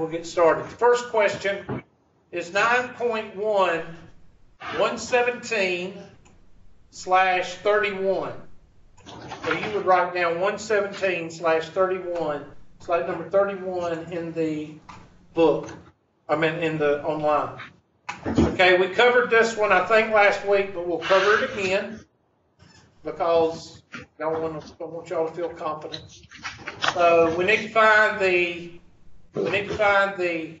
We'll get started. The first question is 9.1, 117 slash 31. So you would write down 117 slash 31, slide number 31 in the book, I mean, in the online. Okay, we covered this one, I think, last week, but we'll cover it again because y'all want, don't want y'all to feel confident. So we need to find the, we need to find the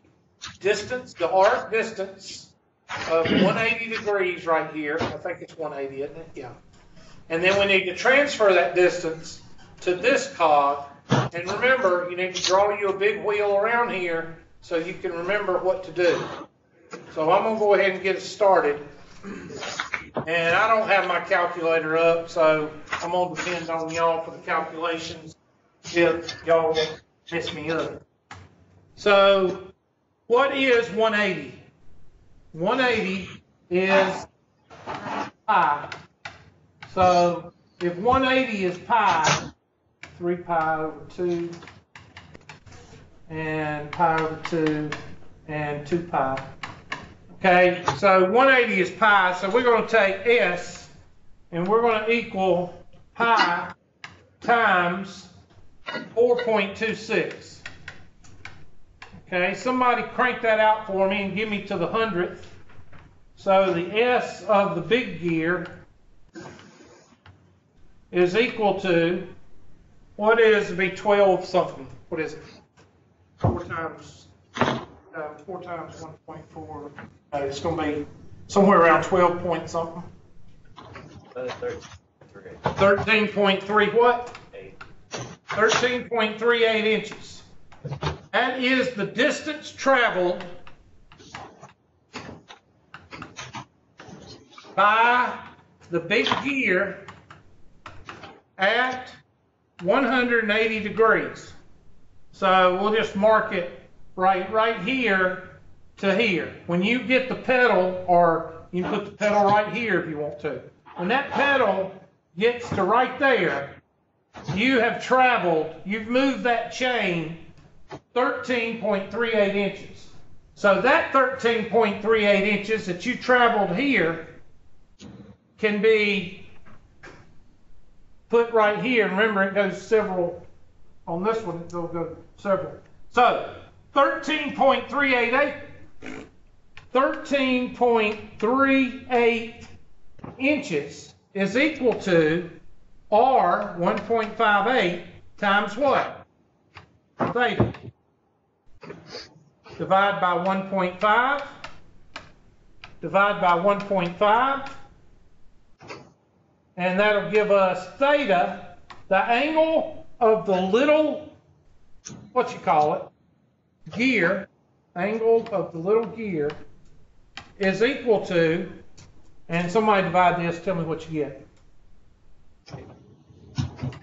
distance, the arc distance of 180 degrees right here. I think it's 180, isn't it? Yeah. And then we need to transfer that distance to this cog. And remember, you need to draw you a big wheel around here so you can remember what to do. So I'm going to go ahead and get us started. And I don't have my calculator up, so I'm going to depend on y'all for the calculations if y'all mess me up. So what is 180? 180 is pi. So if 180 is pi, 3 pi over 2, and pi over 2, and 2 pi. Okay, so 180 is pi, so we're going to take s, and we're going to equal pi times 4.26. Okay, somebody crank that out for me and give me to the hundredth. So the S of the big gear is equal to, what is be 12 something? What is it? 4 times, uh, 4 times 1.4. Uh, it's going to be somewhere around 12 point something. Uh, 13.3 what? 8. 13.38 inches. That is the distance traveled by the big gear at 180 degrees. So we'll just mark it right right here to here. When you get the pedal, or you can put the pedal right here if you want to. When that pedal gets to right there, you have traveled, you've moved that chain 13.38 inches. So that 13.38 inches that you traveled here can be put right here. Remember, it goes several, on this one, it'll go several. So 13.38, 13.38 inches is equal to R 1.58 times what? Theta. Divide by 1.5. Divide by 1.5. And that'll give us theta, the angle of the little, what you call it, gear, angle of the little gear is equal to, and somebody divide this, tell me what you get.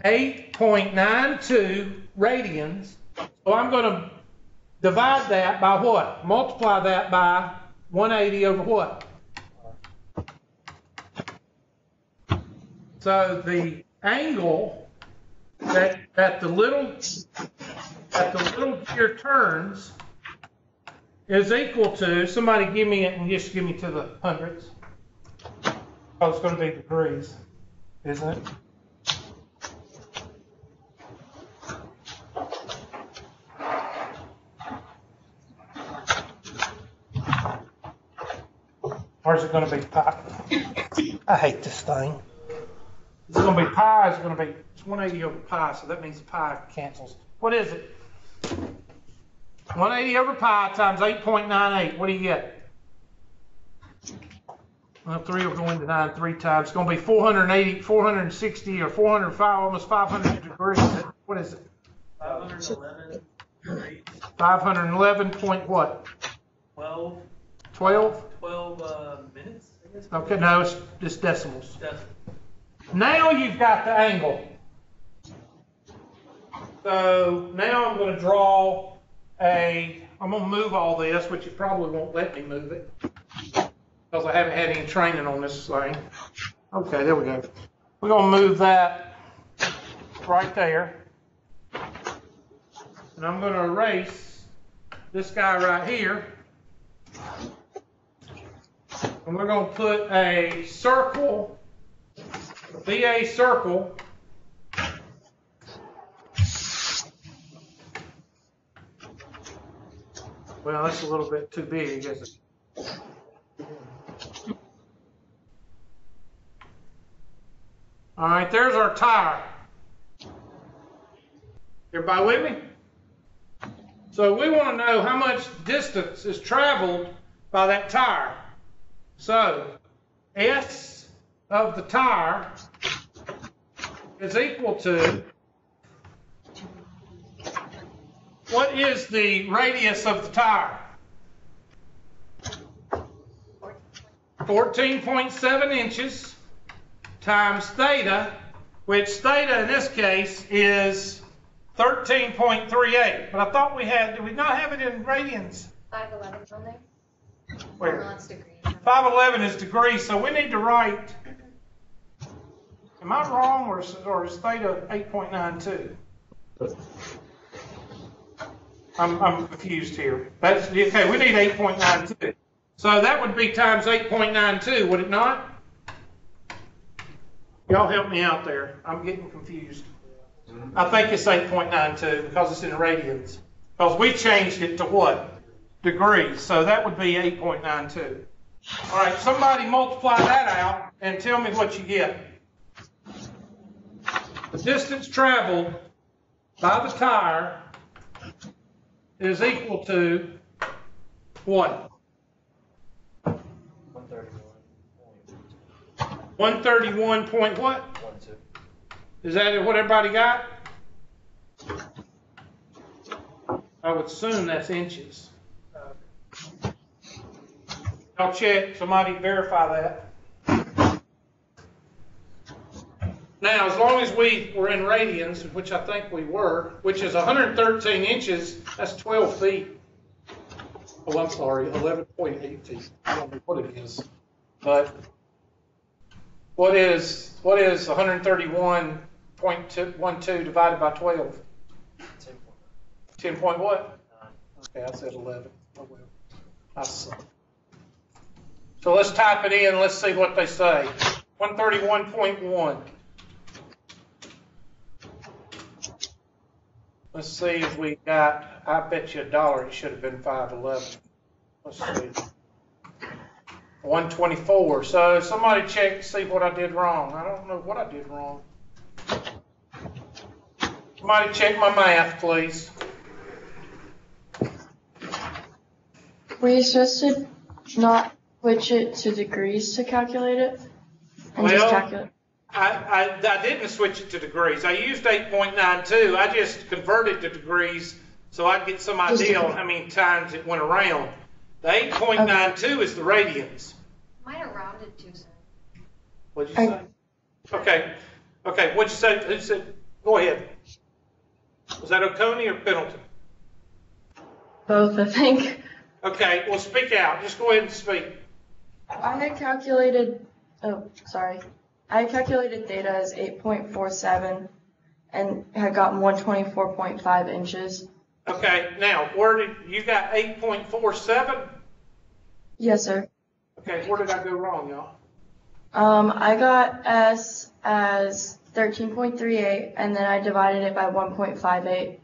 8.92 radians. So I'm going to divide that by what? Multiply that by 180 over what? So the angle that, that the little that the little gear turns is equal to, somebody give me it and just give me to the hundredths. Oh, it's going to be degrees, isn't it? Or is it going to be pi? I hate this thing. It's going to be pi, it's going to be, it's 180 over pi, so that means the pi cancels. What is it? 180 over pi times 8.98, what do you get? Well, 3 will go into 9 three times. It's going to be 480, 460, or 405, almost 500 degrees. What is it? 511. 511 point what? 12. 12? 12 uh, minutes, I guess. Okay, no, it's just decimals. That's Now you've got the angle. So now I'm going to draw a, I'm going to move all this, which you probably won't let me move it because I haven't had any training on this thing. Okay, there we go. We're going to move that right there. And I'm going to erase this guy right here. And we're gonna put a circle, a VA circle. Well, that's a little bit too big, isn't it? All right, there's our tire. Everybody with me? So we want to know how much distance is traveled by that tire. So S of the tire is equal to what is the radius of the tire? 14.7 inches times theta, which theta in this case is 13.38. But I thought we had, did we not have it in radians? Five eleven's on there? Where? No, it's degrees. 511 is degrees, so we need to write, am I wrong or is, or is theta 8.92? I'm, I'm confused here. That's, okay, we need 8.92. So that would be times 8.92, would it not? Y'all help me out there. I'm getting confused. I think it's 8.92 because it's in radians. Because we changed it to what? Degrees. So that would be 8.92. All right, somebody multiply that out and tell me what you get. The distance traveled by the tire is equal to what? One thirty-one point 131 point what? Is that what everybody got? I would assume that's inches. I'll check, somebody verify that. Now, as long as we were in radians, which I think we were, which is 113 inches, that's 12 feet. Oh, I'm sorry, 11.8 feet. I don't know what it is. But what is, what is 131.12 divided by 12? Ten point 10 point what? nine. Okay, I said 11. Oh, well. I suck. So let's type it in, let's see what they say. 131.1. Let's see if we got, I bet you a dollar it should have been 511. Let's see. 124. So somebody check, see what I did wrong. I don't know what I did wrong. Somebody check my math, please. Supposed to not switch it uh, to degrees to calculate it? And Well- just calculate? I, I, I didn't switch it to degrees. I used 8.92. I just converted to degrees so I'd get some idea on how many times it went around. The 8.92 is the radians. Might have rounded to some. What'd you say? Okay, okay, what'd you say? Who said, go ahead. Was that Oconee or Pendleton? Both, I think. Okay, well, speak out. Just go ahead and speak. I had calculated, oh, sorry. I had calculated theta as 8.47 and had gotten 124.5 inches. Okay, now, where did, you got 8.47? Yes, sir. Okay, where did I go wrong, y'all? Um, I got S as 13.38 and then I divided it by 1.58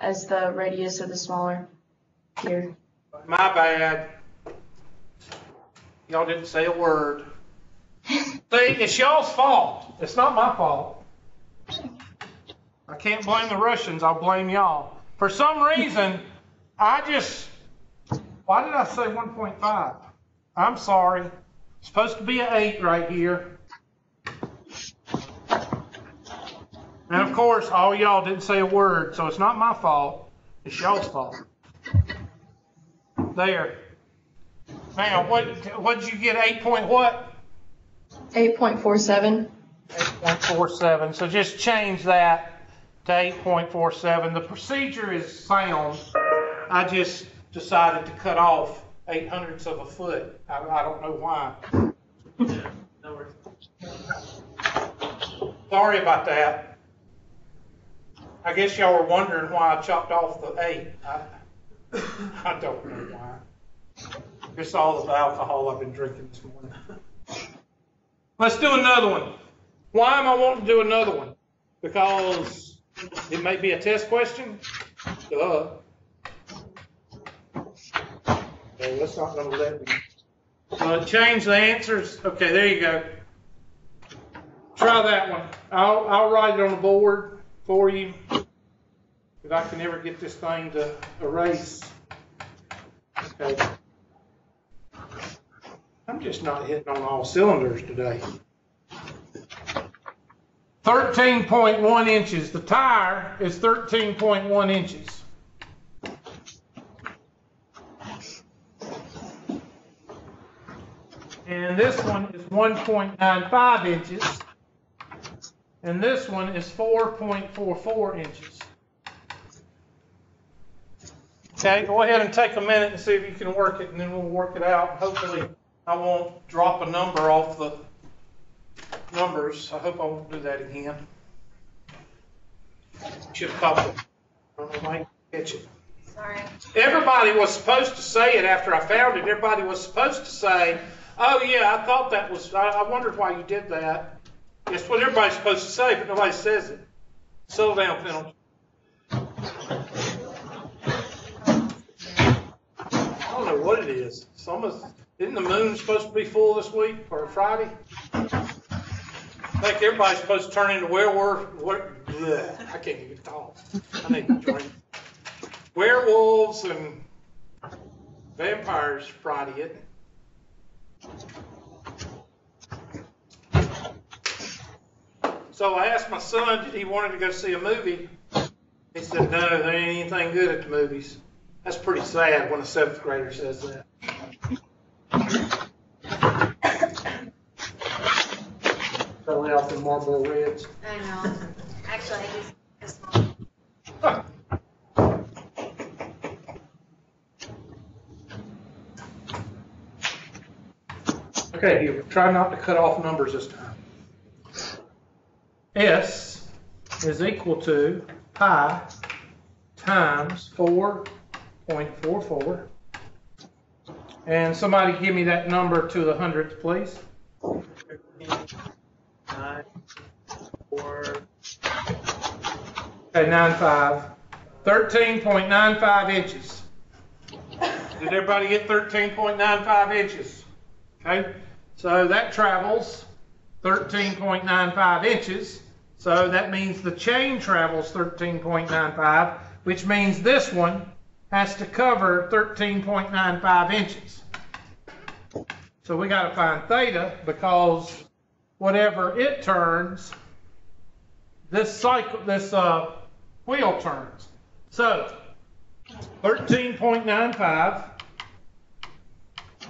as the radius of the smaller here. My bad. Y'all didn't say a word. It's y'all's fault. It's not my fault. I can't blame the Russians. I'll blame y'all. For some reason, I just. Why did I say 1.5? I'm sorry. It's supposed to be an 8 right here. And of course, all y'all didn't say a word, so it's not my fault. It's y'all's fault. There. Now, what, what did you get, eight point what? 8.47. Eight point four seven, so just change that to eight point four seven. The procedure is sound. I just decided to cut off eight hundredths of a foot. I, I don't know why. No. Sorry about that. I guess y'all were wondering why I chopped off the eight. I, I don't know why. It's all the alcohol I've been drinking this morning. Let's do another one. Why am I wanting to do another one? Because it may be a test question. Duh. Okay, let's not let. Uh, change the answers. Okay, there you go. Try that one. I'll, I'll write it on the board for you. If I can ever get this thing to erase. Okay. Just not hitting on all cylinders today. Thirteen point one inches. The tire is thirteen point one inches. And this one is one point nine five inches. And this one is four point four four inches. Okay, go ahead and take a minute and see if you can work it, and then we'll work it out. Hopefully, I won't drop a number off the numbers. I hope I won't do that again. Should it. I might catch it. Sorry. Everybody was supposed to say it after I found it. Everybody was supposed to say, "Oh yeah, I thought that was. I, I wondered why you did that." That's what everybody's supposed to say, but nobody says it. Settle down, penalty. I don't know what it is. Some of isn't the moon supposed to be full this week or Friday? I think everybody's supposed to turn into werewolf. What? bleh, I can't even talk. I need to drink. Werewolves and vampires Friday, isn't it? So I asked my son, did he wanted to go see a movie? He said, no, there ain't anything good at the movies. That's pretty sad when a seventh grader says that. Off the Marlboro Reds. I know. Actually, I just. Okay, Hubert, try not to cut off numbers this time. S is equal to pi times four point four four. And somebody give me that number to the hundredth, please. Nine, four, Okay, nine five. Thirteen point nine five inches. Did everybody get thirteen point nine five inches? Okay, so that travels thirteen point nine five inches. So that means the chain travels thirteen point nine five, which means this one has to cover thirteen point nine five inches. So we gotta find theta because whatever it turns, this cycle, this, uh, wheel turns. So, thirteen point nine five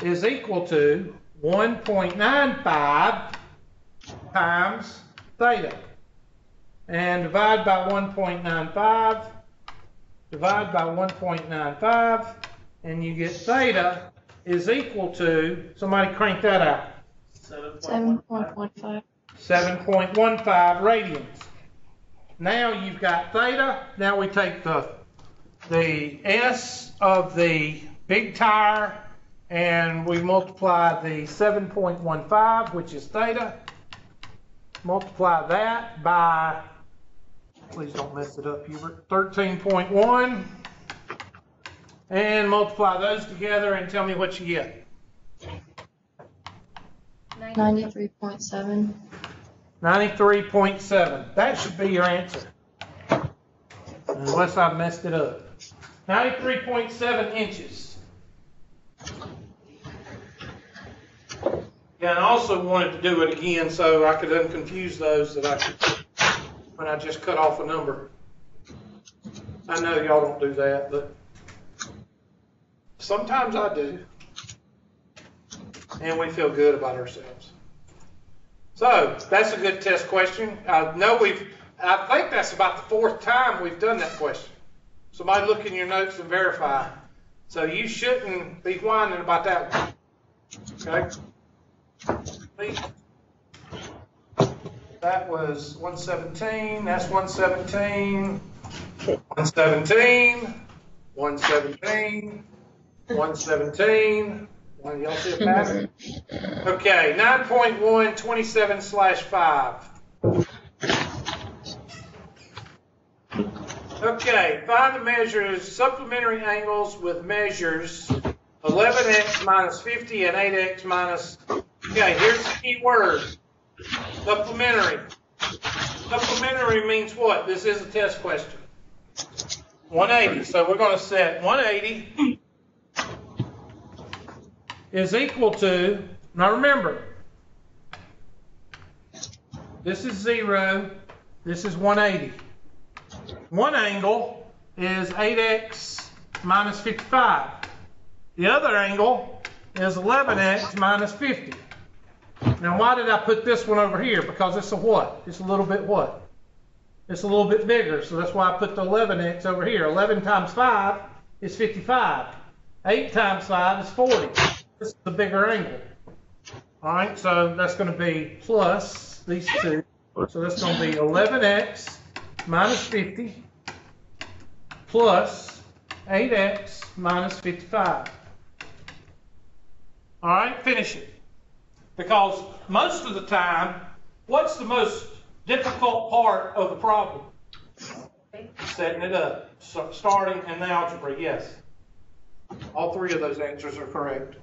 is equal to one point nine five times theta. And divide by one point nine five, divide by one point nine five, and you get theta is equal to, somebody crank that out, seven Seven point one point one five. seven point one five radians. Now you've got theta, now we take the, the S of the big tire and we multiply the seven point one five, which is theta. Multiply that by, please don't mess it up, Hubert, thirteen point one. And multiply those together and tell me what you get. Ninety-three point seven. Ninety-three point seven. That should be your answer. Unless I messed it up. Ninety-three point seven inches. Yeah, and I also wanted to do it again so I could unconfuse those that I could, when I just cut off a number. I know y'all don't do that, but sometimes I do. And we feel good about ourselves. So that's a good test question. Uh, I know we've, I think that's about the fourth time we've done that question. Somebody look in your notes and verify. So you shouldn't be whining about that one. Okay? Please. That was 117, that's 117, 117, 117, 117. One, y'all see? Okay, 9.1, 27 slash 5. Okay, find the measures, supplementary angles with measures 11x minus 50 and 8x minus, okay, here's the key word. Supplementary. Supplementary means what? This is a test question. 180, so we're gonna set 180 is equal to, now remember, this is zero, this is 180. One angle is 8x minus 55. The other angle is 11x minus 50. Now, why did I put this one over here? Because it's a what? It's a little bit what? It's a little bit bigger, so that's why I put the 11x over here. 11 times 5 is 55. 8 times 5 is 40. Is the bigger angle. All right, so that's going to be plus these two. So that's going to be 11x minus 50 plus 8x minus 55. All right, finish it. Because most of the time, what's the most difficult part of the problem? Setting it up, so starting in the algebra, yes. All three of those answers are correct.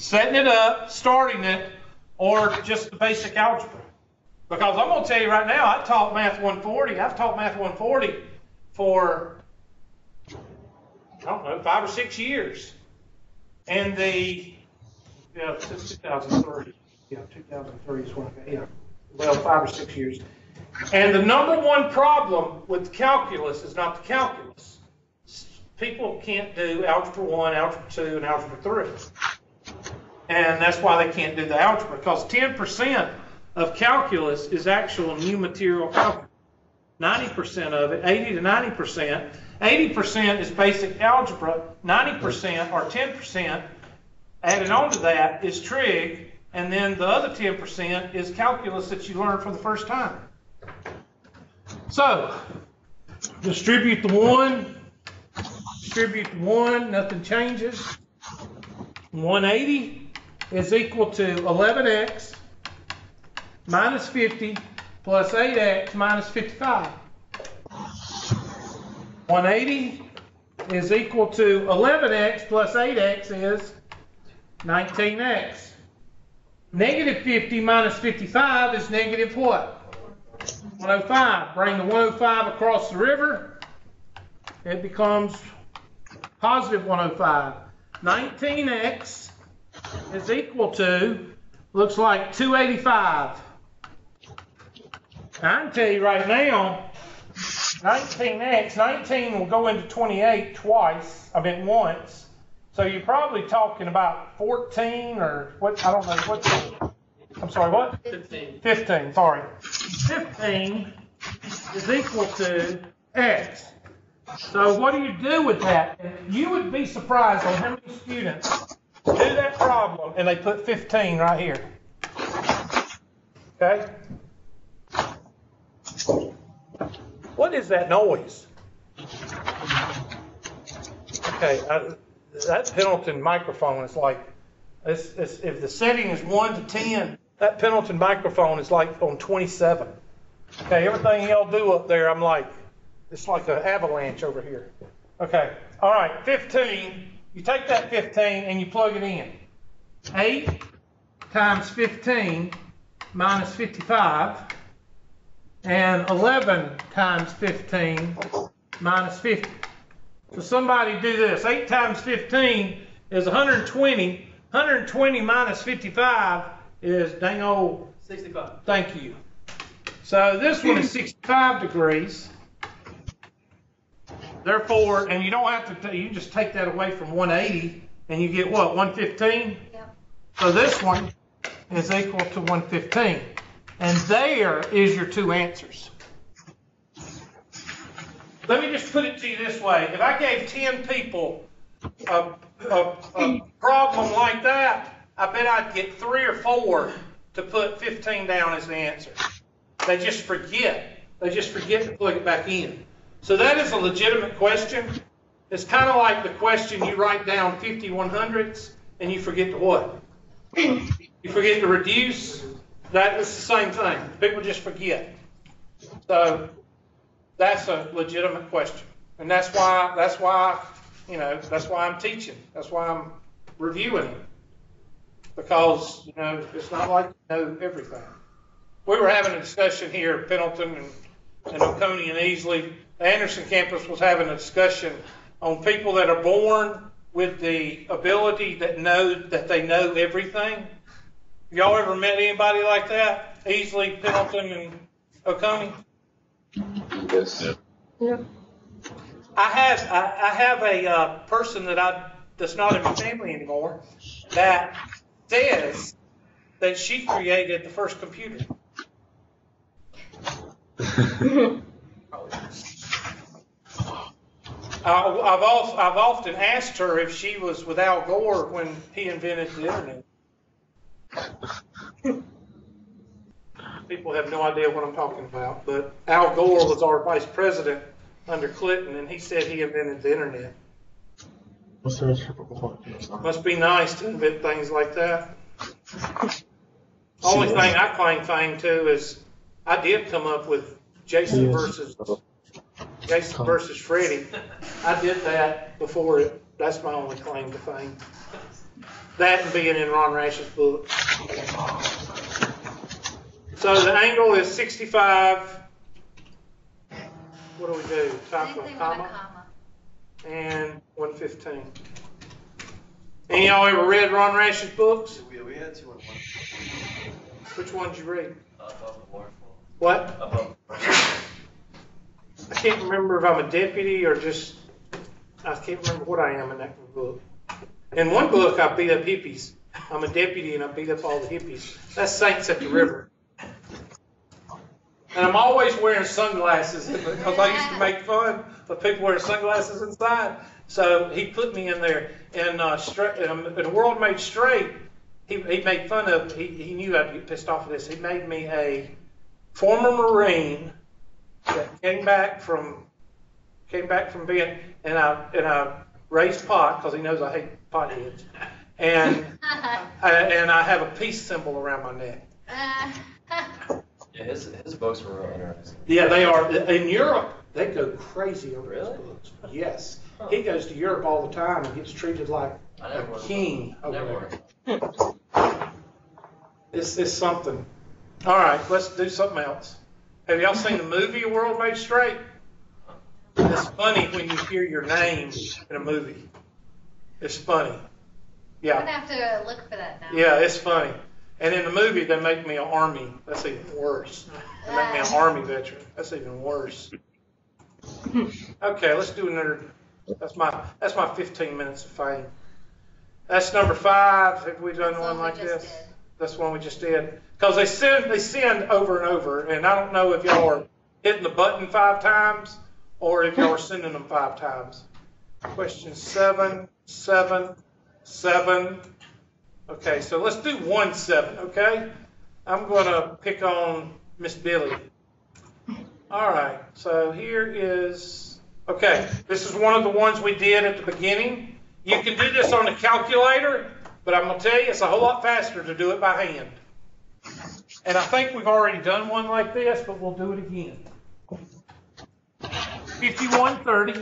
Setting it up, starting it, or just the basic algebra. Because I'm going to tell you right now, I taught Math 140. I've taught Math 140 for, I don't know, five or six years. And the, yeah, since 2003. Yeah, 2003 is when I yeah, well, five or six years. And the number one problem with calculus is not the calculus. People can't do algebra 1, algebra 2, and algebra 3. And that's why they can't do the algebra, because 10% of calculus is actual new material calculus. 90% of it, 80 to 90%. 80% is basic algebra, 90% or 10% added on to that is trig, and then the other 10% is calculus that you learned for the first time. So, distribute the 1, distribute the 1, nothing changes. 180 is equal to 11x minus 50 plus 8x minus 55. 180 is equal to 11x plus 8x is 19x. Negative 50 minus 55 is negative what? 105. Bring the 105 across the river. It becomes positive 105. 19x is equal to, looks like 285. I can tell you right now, 19x, 19 will go into 28 twice, I mean once. So you're probably talking about 14 or what, I don't know, what, I'm sorry, what? 15. 15, sorry. 15 is equal to x. So what do you do with that? You would be surprised on how many students do that problem and they put 15 right here. Okay? What is that noise? Okay, I, that Pendleton microphone is like, it's, it's, if the setting is 1 to 10, that Pendleton microphone is like on 27. Okay, everything y'all do up there, I'm like, it's like an avalanche over here. Okay, all right, 15. You take that 15 and you plug it in. 8 times 15 minus 55 and 11 times 15 minus 50. So somebody do this. 8 times 15 is 120. 120 minus 55 is dang old 65. Thank you. So this one is 65 degrees. Therefore, and you don't have to, you just take that away from 180 and you get what, 115? Yep. So this one is equal to 115. And there is your two answers. Let me just put it to you this way. If I gave 10 people a, a, a problem like that, I bet I'd get three or four to put 15 down as the answer. They just forget. They just forget to plug it back in. So that is a legitimate question. It's kind of like the question you write down 50 100s and you forget to what? You forget to reduce. That is the same thing. People just forget. So that's a legitimate question. And that's why, that's why, you know, that's why I'm teaching. That's why I'm reviewing it. Because, you know, it's not like you know everything. We were having a discussion here at Pendleton and, and Oconee and Easley. The Anderson campus was having a discussion on people that are born with the ability that know that they know everything. Y'all ever met anybody like that? Easley, Pendleton, and Oconee? Yes. Yep. I have I, I have a uh, person that I that's not in my family anymore that says that she created the first computer. I, I've often asked her if she was with Al Gore when he invented the internet. People have no idea what I'm talking about, but Al Gore was our vice president under Clinton, and he said he invented the internet. What's the typical point? Must be nice to invent things like that. Only thing I claim fame to is I did come up with Jason Yes. versus Jason versus Freddy. I did that before it. That's my only claim to fame. That and being in Ron Rash's book. So the angle is 65. What do we do? Top of Anything with a comma comma. and 115. Any of y'all ever read Ron Rash's books? We, we had two on one. Which ones you read? Uh, Above the waterfall. What? I can't remember if I'm a deputy or just, I can't remember what I am in that book. In one book, I beat up hippies. I'm a deputy and I beat up all the hippies. That's Saints at the River. And I'm always wearing sunglasses because I used to make fun of people wearing sunglasses inside. So he put me in there. And uh, um, in a world made straight, he, he made fun of, he, he knew I'd get pissed off at this. He made me a former Marine that came back from came back from being and I and I raised pot because he knows I hate potheads, and I, and I have a peace symbol around my neck. Yeah, his, his books were real interesting. Yeah, they are in Europe. They go crazy over Really? those books. Yes, he goes to Europe all the time and gets treated like I a never was. king over Never there. It's it's something. All right, let's do something else. Have y'all seen the movie A World Made Straight? It's funny when you hear your name in a movie. It's funny. Yeah. I'm gonna have to look for that now. Yeah, it's funny. And in the movie, they make me an army. That's even worse. They make me an uh. army veteran. That's even worse. Okay, let's do another. That's my that's my 15 minutes of fame. That's number five. Have we done That's one like this? did. That's the one we just did. Because they send they send over and over, and I don't know if y'all are hitting the button five times or if y'all are sending them five times. Question seven, seven, seven. Okay, so let's do one seven, okay? I'm gonna pick on Miss Billy. All right, so here is, okay, this is one of the ones we did at the beginning. You can do this on a calculator, but I'm gonna tell you, it's a whole lot faster to do it by hand. And I think we've already done one like this, but we'll do it again. Fifty-one thirty.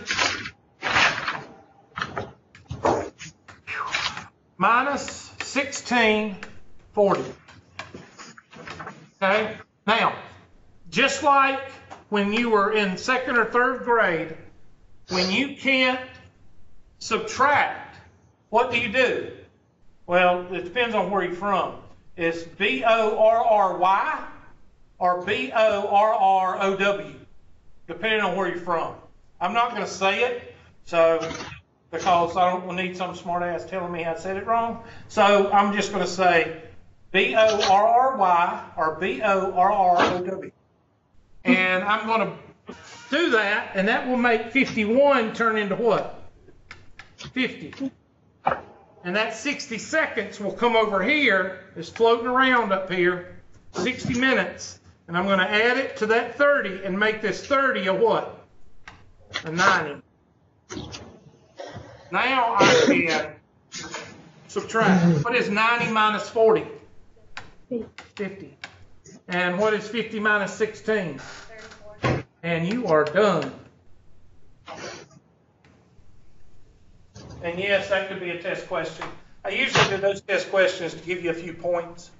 minus 1640. Okay? Now, just like when you were in second or third grade, when you can't subtract, what do you do? Well, it depends on where you're from. It's B O R R Y or B O R R O W, depending on where you're from. I'm not going to say it, so because I don't need some smart ass telling me I said it wrong. So I'm just going to say B O R R Y or B O R R O W. And I'm going to do that, and that will make 51 turn into what? 50. And that 60 seconds will come over here, it's floating around up here, 60 minutes. And I'm going to add it to that 30 and make this 30 a what? A 90. Now I can subtract. What is 90 minus 40? 50. And what is 50 minus 16? Thirty-four. And you are done. And yes, that could be a test question. I usually do those test questions to give you a few points.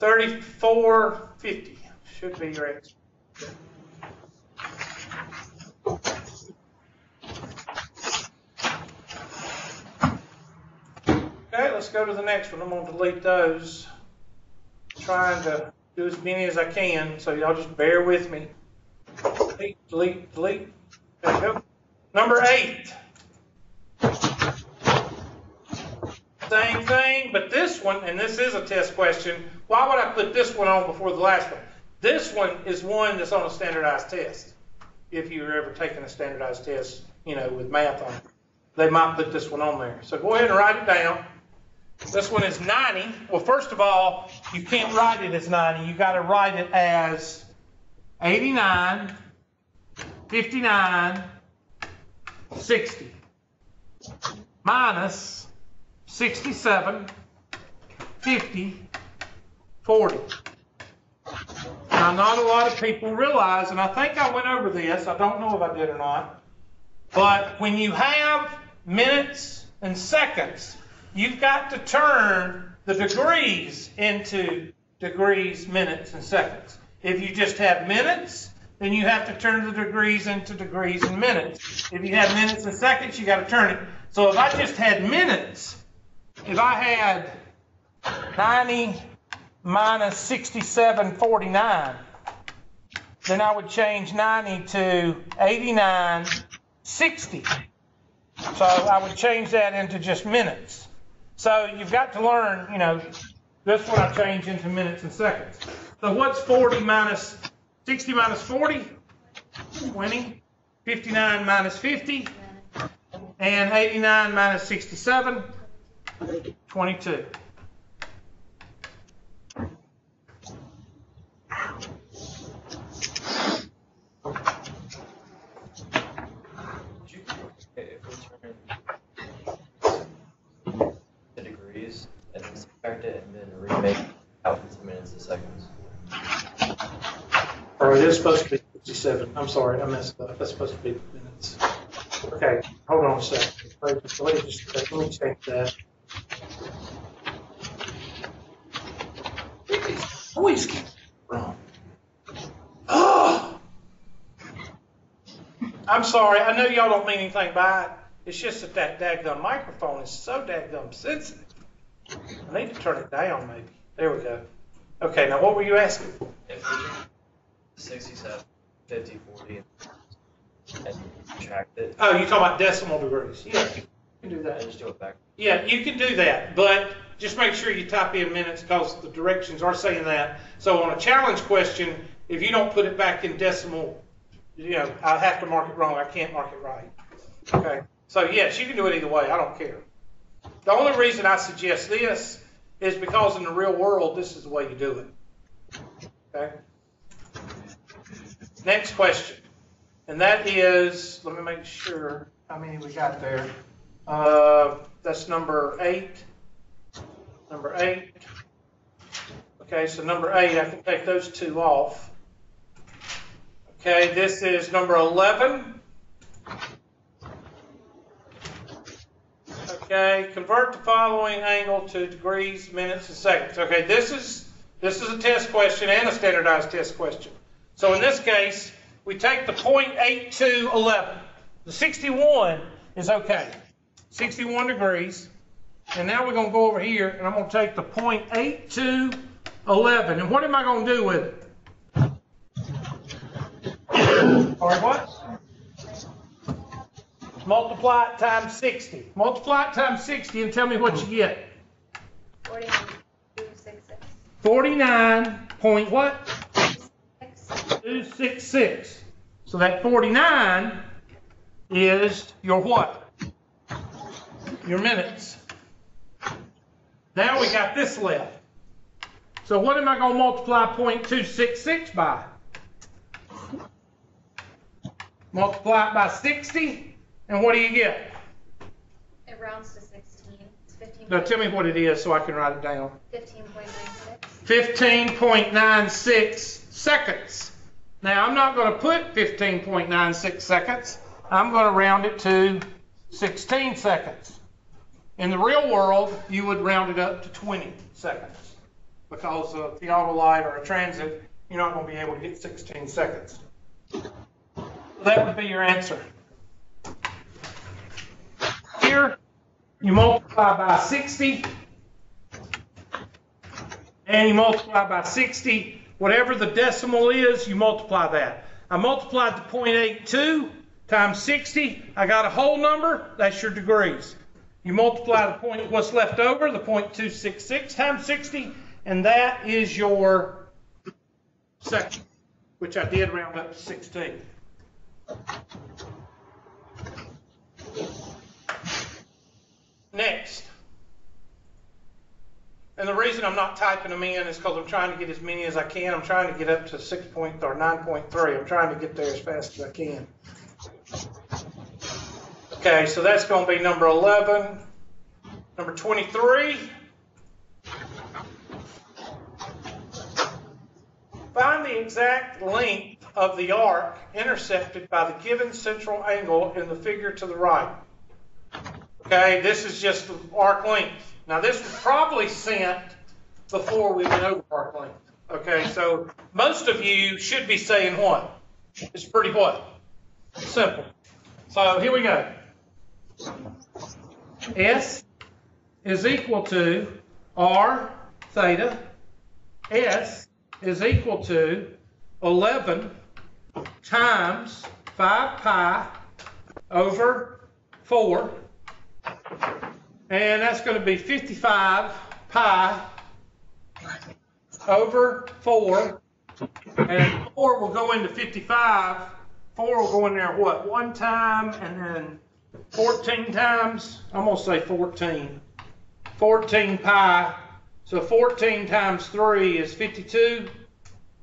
3450 should be your answer. Okay, let's go to the next one. I'm going to delete those. Trying to do as many as I can, so y'all just bear with me. Delete, delete, delete. There we go. Number eight. Same thing, but this one, and this is a test question. Why would I put this one on before the last one? This one is one that's on a standardized test. If you're ever taking a standardized test, you know, with math on it, they might put this one on there. So go ahead and write it down. This one is 90. Well, first of all, you can't write it as 90. You got to write it as 89, 59, 60, minus 67, 50, 40. Now, not a lot of people realize, and I think I went over this, I don't know if I did or not, but when you have minutes and seconds, you've got to turn the degrees into degrees, minutes, and seconds. If you just have minutes, then you have to turn the degrees into degrees and minutes. If you have minutes and seconds, you got to turn it. So if I just had minutes, if I had 90 minus 6749, then I would change 90 to 89 60. So I would change that into just minutes. So you've got to learn, you know, this one I change into minutes and seconds. So what's 40 minus 60 minus 40? 20. 59 minus 50. And 89 minus 67? 22. Did you, if we turn the degrees and then subtract it and then remake it out into minutes and seconds? Or it is supposed to be 57. I'm sorry, I messed up. That's supposed to be minutes. Okay, hold on a second. Let me just, let me change that. Always get wrong. Oh! I'm sorry, I know y'all don't mean anything by it. It's just that that dadgum microphone is so dadgum sensitive. I need to turn it down maybe. There we go. Okay, now what were you asking? If we turn 67, 50, 40, and subtract it, Oh, you're talking about decimal degrees? Yeah, can do that. just do it back. Yeah, you can do that, but just make sure you type in minutes because the directions are saying that. So on a challenge question, if you don't put it back in decimal, you know, I have to mark it wrong. I can't mark it right. Okay. So yes, you can do it either way. I don't care. The only reason I suggest this is because in the real world, this is the way you do it. Okay. Next question. And that is, let me make sure how many we got there. Uh, that's number eight. Number eight. Okay, so number eight, I can take those two off. Okay, this is number 11. Okay, convert the following angle to degrees, minutes, and seconds. Okay, this is this is a test question and a standardized test question. So in this case, we take the .8211. The 61 is okay. 61 degrees. And now we're going to go over here and I'm going to take the .8211. And what am I going to do with it? Or what? Multiply it times 60. Multiply it times 60 and tell me what you get. Forty-nine, two, six, six. 49 point what? 266. So that 49 is your what? Your minutes. Now we got this left. So what am I going to multiply .266 by? Multiply it by 60, and what do you get? It rounds to sixteen, it's fifteen. Now tell me what it is so I can write it down. Fifteen point nine six. Fifteen point nine six seconds. Now, I'm not gonna put fifteen point nine six seconds. I'm gonna round it to sixteen seconds. In the real world, you would round it up to twenty seconds. Because a theodolite or a transit, you're not gonna be able to get sixteen seconds. That would be your answer. Here, you multiply by sixty, and you multiply by 60. Whatever the decimal is, you multiply that. I multiplied the 0.82 times 60. I got a whole number. That's your degrees. You multiply the point, what's left over, the 0.266 times 60, and that is your section, which I did round up to 16. Next. And the reason I'm not typing them in is because I'm trying to get as many as I can. I'm trying to get up to six point, or nine point three. I'm trying to get there as fast as I can. Okay, so that's gonna be number eleven. Number twenty-three. Find the exact length of the arc intersected by the given central angle in the figure to the right. Okay, this is just the arc length. Now, this was probably sent before we went over arc length. Okay, so most of you should be saying what? It's pretty what? Simple. So here we go. S is equal to R theta. S is equal to 11 times 5 pi over 4 and that's going to be 55 pi over 4. And 4 will go into 55. 4 will go in there, what, one time and then 14 times? I'm going to say 14. 14 pi. So 14 times 3 is 52.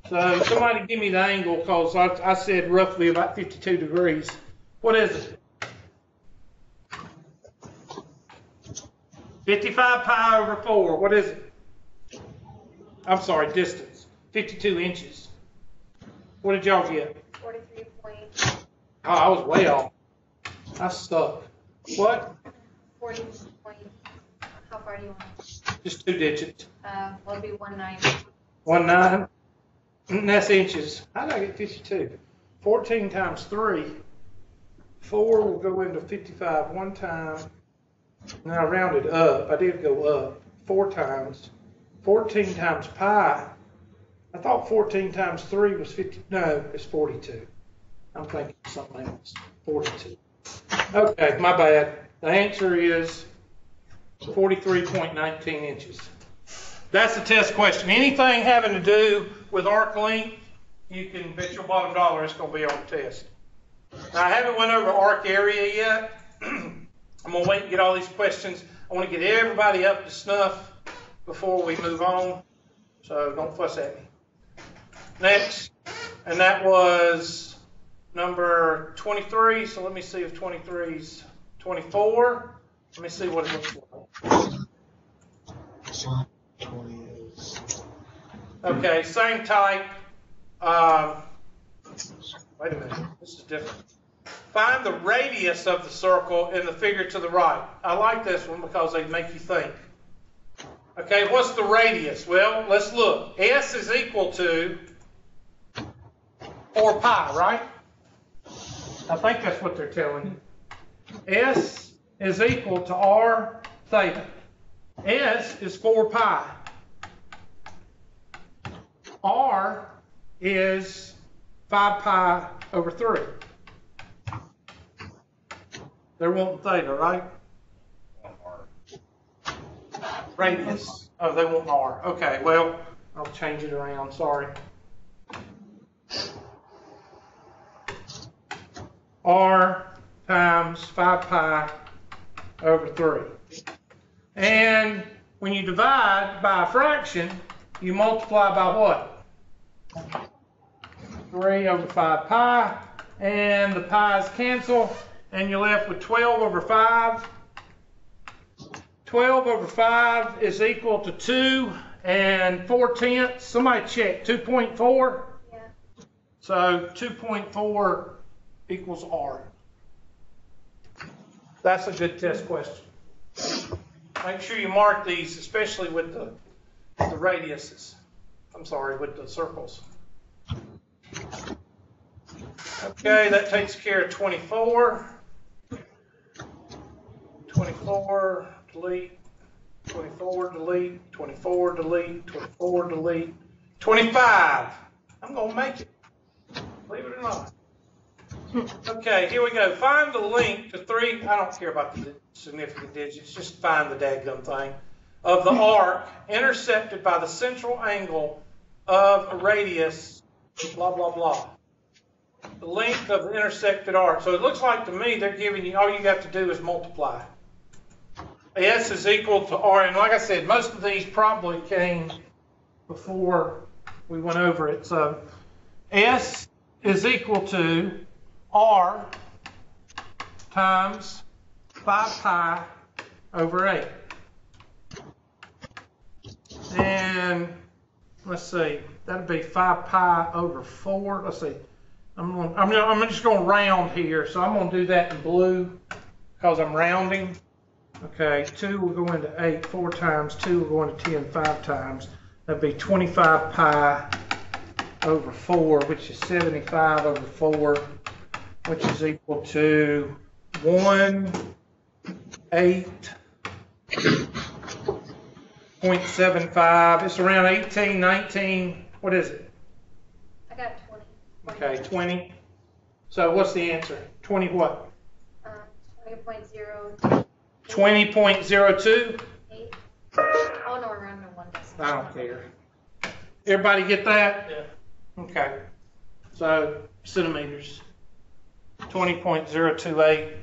So somebody give me the angle because I, I said roughly about 52 degrees. What is it? 55 pi over 4, what is it? I'm sorry, distance. 52 inches. What did y'all get? Forty-three point, Oh, I was way off. I stuck. What? forty point, how far do you want? Just two digits. Uh, well, it'd be one nine. One nine. And that's inches. How did I get 52? 14 times 3. 4 will go into 55 one time. Now I rounded up. I did go up four times. 14 times pi. I thought 14 times 3 was 50. No, it's 42. I'm thinking something else. 42. Okay, my bad. The answer is 43.19 inches. That's the test question. Anything having to do with arc length, you can bet your bottom dollar it's going to be on the test. Now, I haven't went over arc area yet. I'm going to wait and get all these questions. I want to get everybody up to snuff before we move on. So don't fuss at me. Next, and that was number 23. So let me see if 23 is 24. Let me see what it looks like. Okay, same type. Um, wait a minute, this is different. Find the radius of the circle in the figure to the right. I like this one because they make you think. Okay, what's the radius? Well, let's look. S is equal to 4 pi, right? I think that's what they're telling you. S is equal to R theta. S is 4 pi. R is 5 pi over 3. They're wanting theta, right? Radius. Oh, they want R. Okay, well, I'll change it around, sorry. R times 5 pi over 3. And when you divide by a fraction, you multiply by what? 3 over 5 pi, and the pi's cancel, and you're left with 12 over 5. 12 over 5 is equal to 2 and 4 tenths. Somebody check, 2.4? Yeah. So 2.4 equals R. That's a good test question. Make sure you mark these, especially with the, the radiuses. I'm sorry, with the circles. Okay, that takes care of 24. 24, delete, 24, delete, 24, delete, 24, delete, 25. I'm gonna make it, believe it or not. Okay, here we go. Find the link to three, I don't care about the significant digits, just find the dadgum thing, of the arc intercepted by the central angle of a radius, blah, blah, blah. The length of the intersected arc. So it looks like to me they're giving you, all you have to do is multiply. S is equal to R, and like I said, most of these probably came before we went over it. So S is equal to R times 5 pi over 8. And let's see, that'd be 5 pi over 4. Let's see. I'm going, I'm, gonna, I'm just going to round here, so I'm going to do that in blue because I'm rounding. Okay, 2 will go into 8 4 times, 2 will go into 10 5 times. That'd be 25 pi over 4, which is 75 over 4, which is equal to 1 8 0.75. It's around 18, 19. What is it? I got 20. Okay, 20. So what's the answer? 20 what? Um, 20.08. 20.02? Oh, no, we're running one decimal. I don't care. Everybody get that? Yeah. Okay. So centimeters. 20.028.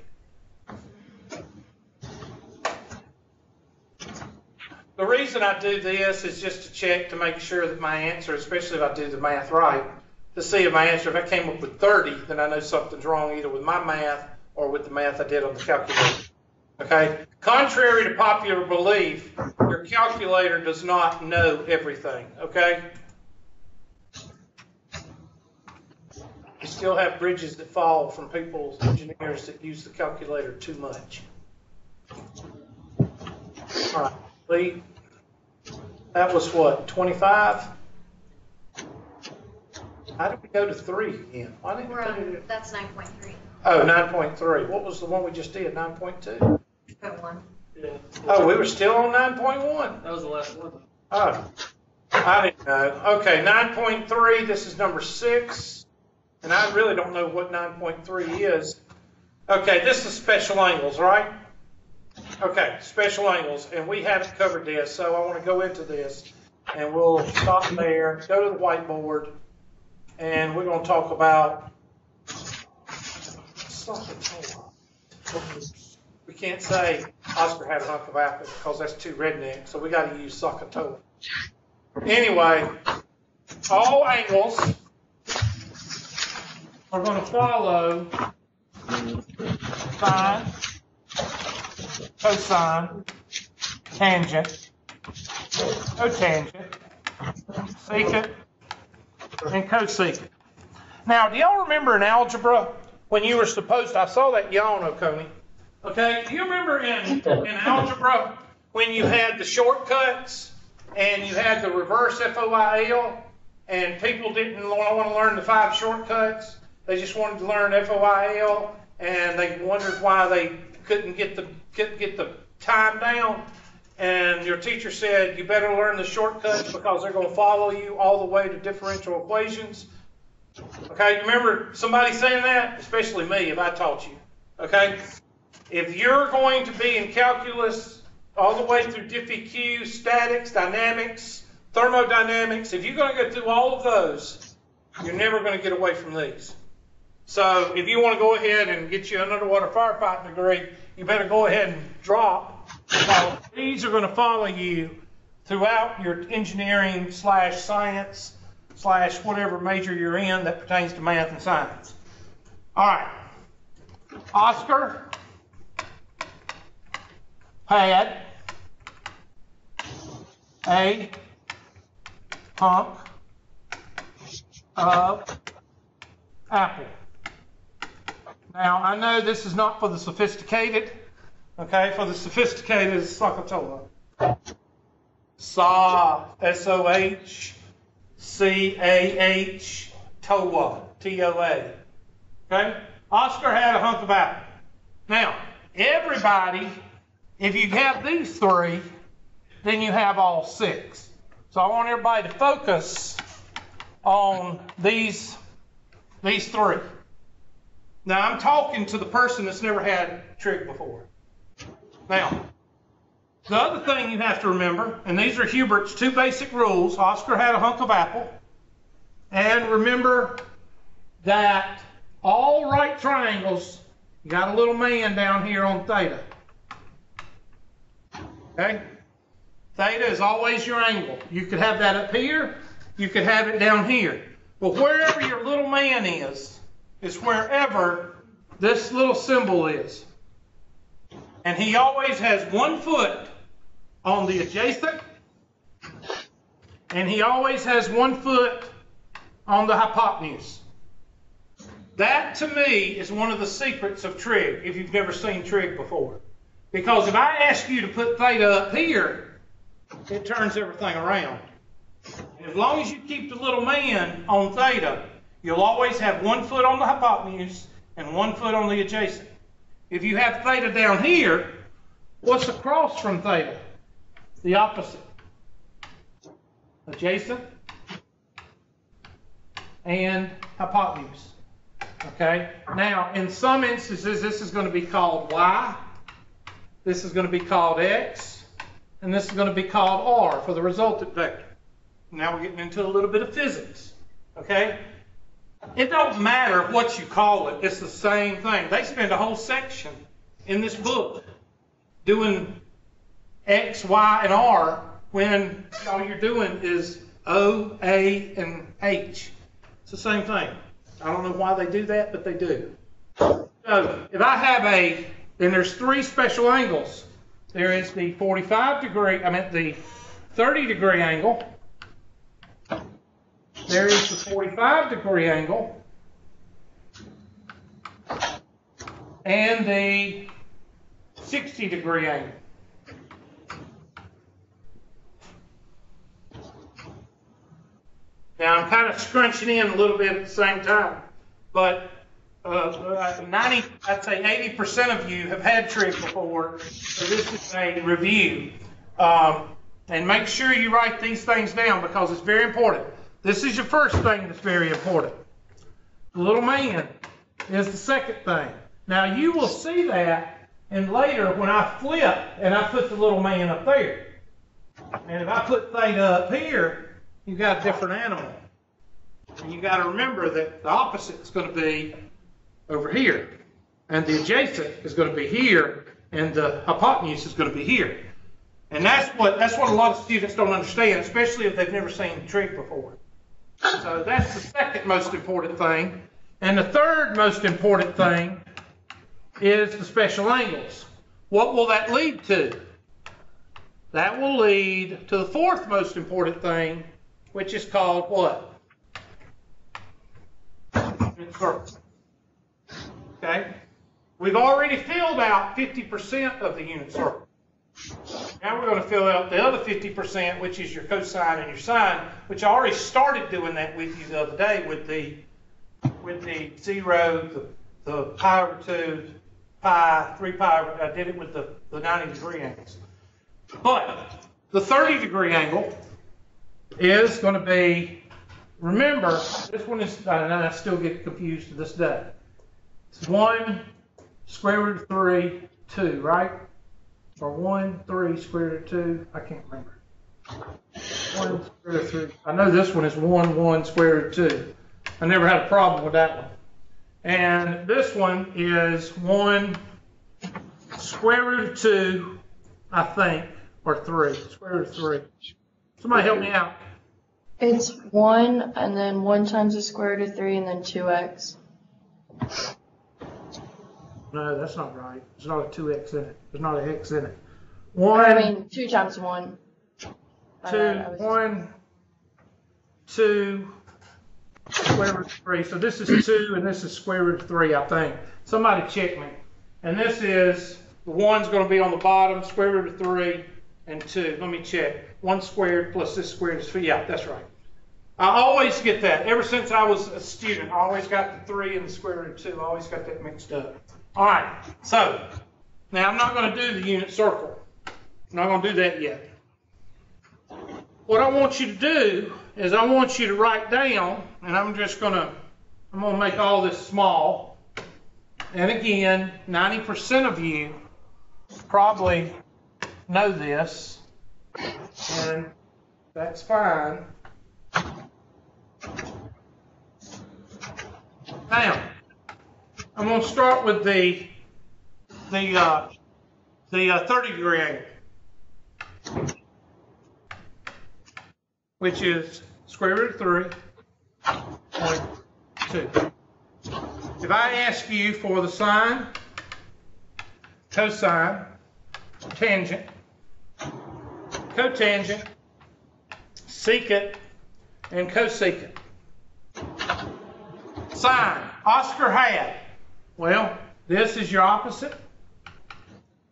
The reason I do this is just to check to make sure that my answer, especially if I do the math right, to see if my answer, if I came up with 30, then I know something's wrong either with my math or with the math I did on the calculator. Okay? Contrary to popular belief, your calculator does not know everything. Okay? You still have bridges that fall from people, engineers that use the calculator too much. All right, Lee, that was what, 25? How did we go to three again? Why didn't we We're put on, that's 9.3. Oh, 9.3. What was the one we just did, 9.2? Got one. Yeah. Oh, we were still on 9.1. That was the last one. Oh, I didn't know. Okay, 9.3, this is number six. And I really don't know what 9.3 is. Okay, this is special angles, right? Okay, special angles, and we haven't covered this, so I want to go into this. And we'll stop there, go to the whiteboard, and we're going to talk about. We can't say Oscar had a hunk of apple because that's too redneck, so we got to use Socotola. Anyway, all angles are going to follow sine, cosine, tangent, cotangent, secant, and cosecant. Now, do y'all remember in algebra when you were supposed to, I saw that yawn, Oconee. Okay, do you remember in, in algebra when you had the shortcuts and you had the reverse FOIL and people didn't want to learn the five shortcuts? They just wanted to learn FOIL and they wondered why they couldn't get the couldn't get the time down. And your teacher said, you better learn the shortcuts because they're going to follow you all the way to differential equations. Okay, you remember somebody saying that? Especially me, if I taught you. Okay? If you're going to be in calculus all the way through DiffEq, statics, dynamics, thermodynamics, if you're going to go through all of those, you're never going to get away from these. So if you want to go ahead and get you an underwater firefighting degree, you better go ahead and drop. These are going to follow you throughout your engineering slash science slash whatever major you're in that pertains to math and science. All right. Oscar, pad, a hunk of apple. Now, I know this is not for the sophisticated, okay? For the sophisticated, it's SOHCAHTOA. Sa, S-O-H, C-A-H, Toa, T-O-A. Okay? Oscar had a hunk of apple. Now, everybody, if you have these three, then you have all six. So I want everybody to focus on these, these three. Now, I'm talking to the person that's never had trig before. Now, the other thing you have to remember, and these are Hubert's two basic rules. Oscar had a hunk of apple. And remember that all right triangles, got a little man down here on theta. Okay? Theta is always your angle. You could have that up here, you could have it down here. But wherever your little man is, is wherever this little symbol is. And he always has one foot on the adjacent, and he always has one foot on the hypotenuse. That to me is one of the secrets of trig, if you've never seen trig before. Because if I ask you to put theta up here, it turns everything around. As long as you keep the little man on theta, you'll always have one foot on the hypotenuse and one foot on the adjacent. If you have theta down here, what's across from theta? The opposite. Adjacent and hypotenuse. Okay? Now, in some instances, this is going to be called y, this is going to be called x, and this is going to be called r for the resultant vector. Now we're getting into a little bit of physics. Okay? It don't matter what you call it, it's the same thing. They spend a whole section in this book doing X, Y, and R when all you're doing is O, A, and H. It's the same thing. I don't know why they do that, but they do. So if I have a, then there's three special angles. There is the 45 degree, I meant the 30 degree angle. There is the 45 degree angle. And the 60 degree angle. Now I'm kind of scrunching in a little bit at the same time, but uh, 90, I'd say 80% of you have had trig before, so this is a review. Um, and make sure you write these things down because it's very important. This is your first thing that's very important. The little man is the second thing. Now you will see that, and later when I flip and I put the little man up there, and if I put theta up here, you've got a different animal. And you got to remember that the opposite is going to be over here, and the adjacent is going to be here, and the hypotenuse is going to be here. And that's what that's what a lot of students don't understand, especially if they've never seen trig before. So that's the second most important thing. And the third most important thing is the special angles. What will that lead to? That will lead to the fourth most important thing, which is called what? Circle. Okay? We've already filled out 50% of the unit circle. Now we're going to fill out the other 50%, which is your cosine and your sine, which I already started doing that with you the other day with the with the zero, the, the pi over 2, pi, 3 pi, over- I did it with the, the 90 degree angles. But the 30 degree angle is going to be, remember, this one is, I still get confused to this day. It's 1 square root of 3, 2, right? Or 1, 3 square root of 2, I can't remember. 1 square root of 3. I know this one is 1, 1 square root of 2. I never had a problem with that one. And this one is 1 square root of 2, I think, or 3. Square root of 3. Somebody help me out. It's one and then one times the square root of three and then two x. No, that's not right. There's not a 2x in it. There's not an x in it. One. I mean two times one. Two, uh, was- one, two, square root of three. So this is two and this is square root of three, I think. Somebody check me. And this is, the one's gonna be on the bottom, square root of three and two. Let me check. One squared plus this squared is three. Yeah, that's right. I always get that. Ever since I was a student, I always got the three and the square root of two. I always got that mixed up. All right, so now I'm not gonna do the unit circle. I'm not gonna do that yet. What I want you to do is I want you to write down, and I'm just gonna, I'm gonna make all this small. And again, 90% of you probably know this, and that's fine. Now, I'm gonna start with the, the, uh, the uh, 30 degree angle. which is square root of three point two. If I ask you for the sine, cosine, tangent, cotangent, secant, and cosecant. Sine, Oscar had. Well, this is your opposite.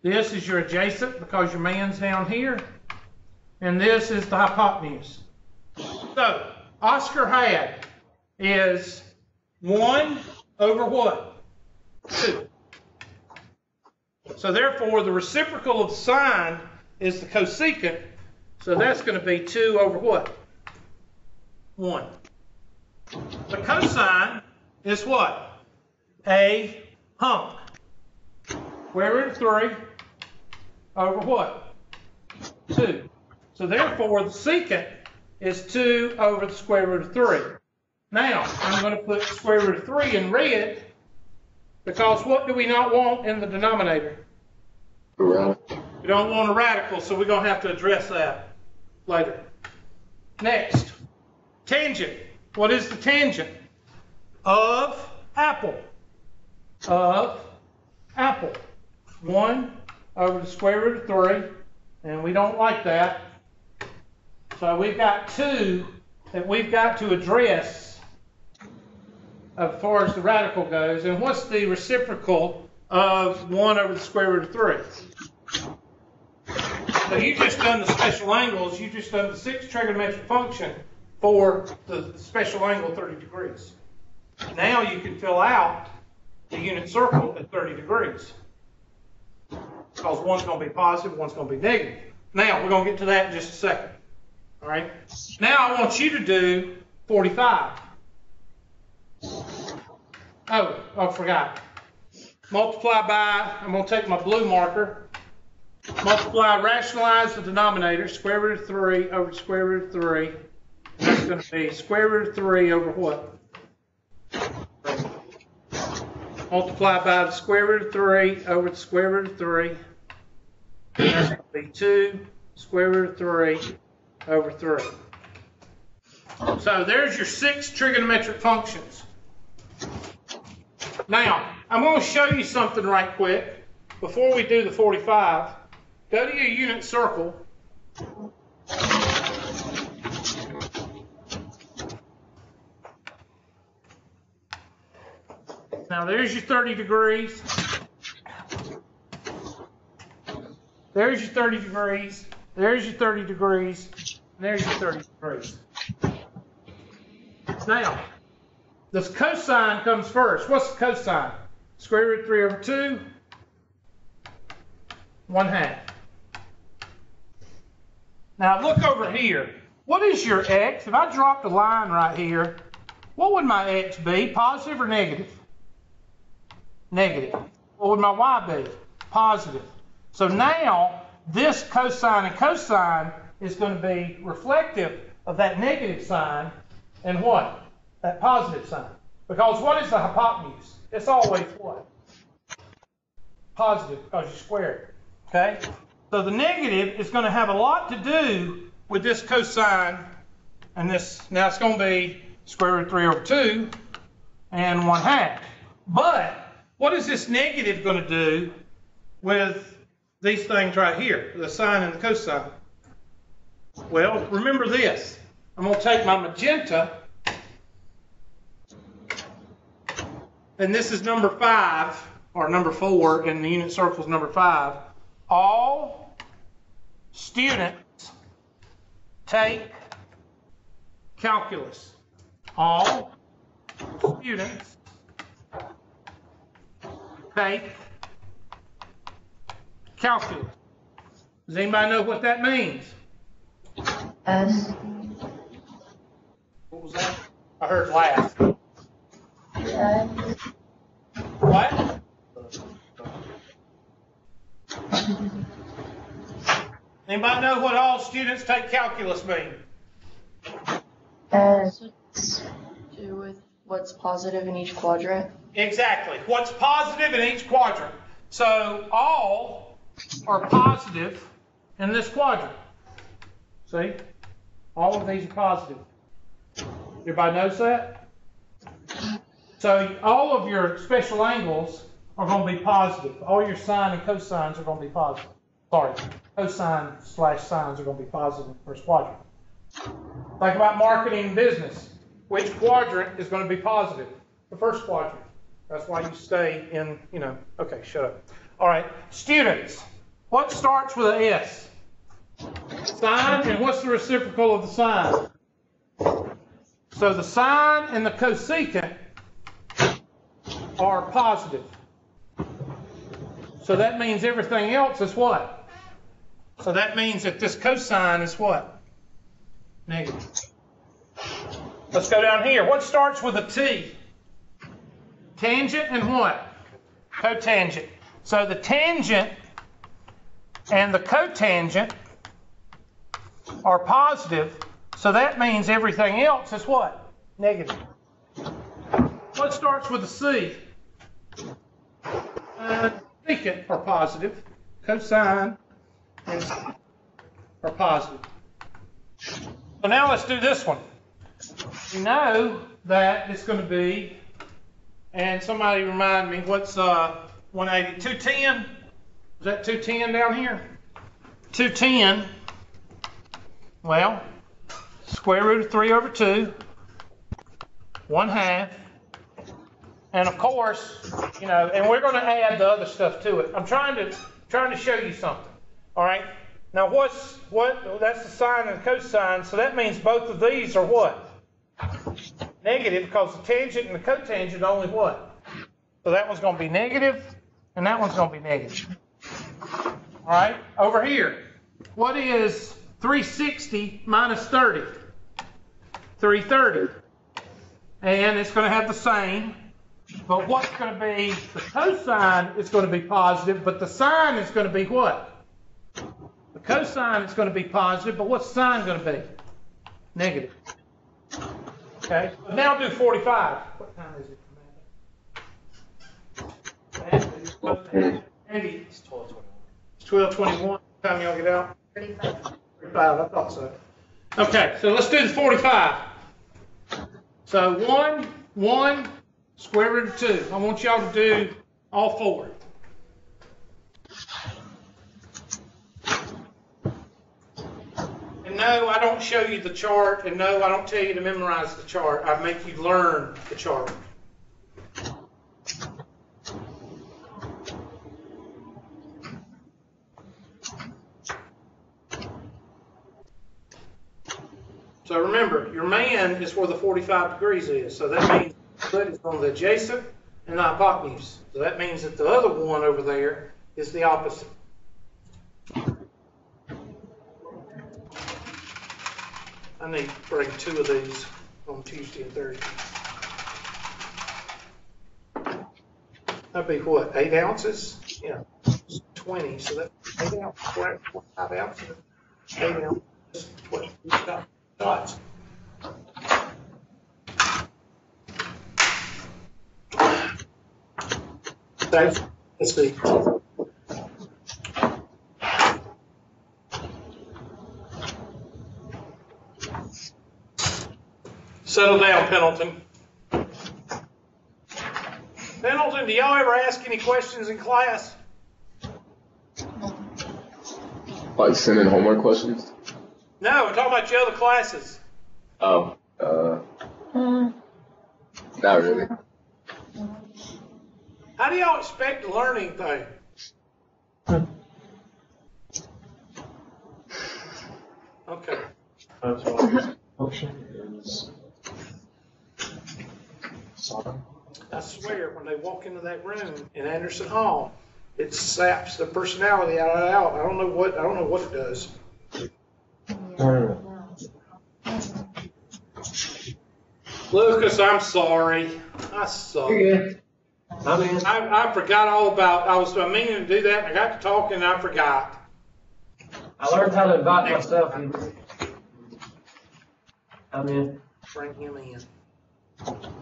This is your adjacent because your man's down here. And this is the hypotenuse. So, Oscar had is 1 over what? 2. So therefore, the reciprocal of sine is the cosecant. So that's going to be 2 over what? 1. The cosine is what? A hump. Square root of 3 over what? 2. So therefore, the secant is 2 over the square root of 3. Now, I'm going to put square root of 3 in red because what do we not want in the denominator? Right. We don't want a radical, so we're going to have to address that later. Next, tangent. What is the tangent? Of apple. Of apple. 1 over the square root of 3, and we don't like that. So we've got 2 that we've got to address as far as the radical goes. And what's the reciprocal of 1 over the square root of 3? So you just done the special angles, You've just done the sixth trigonometric function for the special angle 30 degrees. Now you can fill out the unit circle at 30 degrees. Because one's going to be positive, one's going to be negative. Now, we're going to get to that in just a second. All right? Now I want you to do 45. Oh, I forgot. Multiply by, I'm going to take my blue marker, multiply, rationalize the denominator, square root of 3 over square root of 3. That's going to be square root of 3 over what? Multiply by the square root of 3 over the square root of 3. That's going to be 2 square root of 3 over 3. So there's your six trigonometric functions. Now, I'm going to show you something right quick before we do the 45. Go to your unit circle. Now there's your 30 degrees. There's your 30 degrees. There's your 30 degrees. There's your 30 degrees. Now, this cosine comes first. What's the cosine? Square root 3 over 2. 1 half. Now look over here. What is your x? If I dropped a line right here, what would my x be? Positive or negative? Negative. What would my y be? Positive. So now this cosine and cosine is going to be reflective of that negative sign and what? That positive sign. Because what is the hypotenuse? It's always what? Positive because you square it. Okay? So the negative is going to have a lot to do with this cosine and this. Now it's going to be square root of 3 over 2 and 1 half. But what is this negative going to do with these things right here, the sine and the cosine? Well, remember this. I'm going to take my magenta, and this is number five, or number four, and the unit circle is number five. All students take calculus. All students take calculus. Does anybody know what that means? S. What was that? I heard laugh. S. What? Anybody know what all students take calculus mean? S. Do with what's positive in each quadrant. Exactly. What's positive in each quadrant? So all are positive in this quadrant. See? All of these are positive. Everybody knows that? So all of your special angles are going to be positive. All your sine and cosines are going to be positive. Sorry, cosine slash sines are going to be positive in the first quadrant. Think about marketing business. Which quadrant is going to be positive? The first quadrant. That's why you stay in, you know, okay, shut up. All right, students, what starts with a S? Sine, and what's the reciprocal of the sine? So the sine and the cosecant are positive. So that means everything else is what? So that means that this cosine is what? Negative. Let's go down here. What starts with a T? Tangent and what? Cotangent. So the tangent and the cotangent are positive, so that means everything else is what? Negative. What starts with a C? Uh, secant are positive. Cosine and secant are positive. So now let's do this one. We know that it's going to be, and somebody remind me, what's uh, 180? 210? Is that 210 down here? 210, well, square root of 3 over 2, 1 half, and of course, you know, and we're going to add the other stuff to it. I'm trying to trying to show you something. All right. Now, what's what? That's the sine and cosine. So that means both of these are what? Negative because the tangent and the cotangent only what? So that one's going to be negative, and that one's going to be negative. All right. Over here, what is 360 minus 30? 330. And it's going to have the same. But what's going to be, the cosine is going to be positive, but the sine is going to be what? The cosine is going to be positive, but what's sine going to be? Negative. Okay, now do 45. What time is it, Commander? Andy, It's twelve twenty-one. it's 1221. What time y'all get out? 35. 45, I thought so. Okay, so let's do the 45. So 1, 1, square root of 2. I want y'all to do all four. No, I don't show you the chart, and no, I don't tell you to memorize the chart. I make you learn the chart. So remember, your man is where the 45 degrees is. So that means foot is on the adjacent and the hypotenuse. So that means that the other one over there is the opposite. I need to bring two of these on Tuesday and Thursday. That'd be what, eight ounces? Yeah, it's 20, so that's eight ounces, five ounces, eight ounces, 20 shots. Thanks. Let's see. Settle down, Pendleton. Pendleton, do y'all ever ask any questions in class? Like sending homework questions? No, I'm talking about your other classes. Oh, uh, Mm, not really. How do y'all expect to learn anything? Okay. Function is. Sorry. I swear, when they walk into that room in Anderson Hall, it saps the personality out of out. I don't know what I don't know what it does. Lucas, I'm sorry. I suck. You're. I mean, I, I forgot all about. I was I meaning to do that. And I got to talking and I forgot. I learned how to invite myself in. I mean, Bring him in.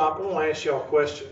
Stop. I'm gonna ask y'all a question.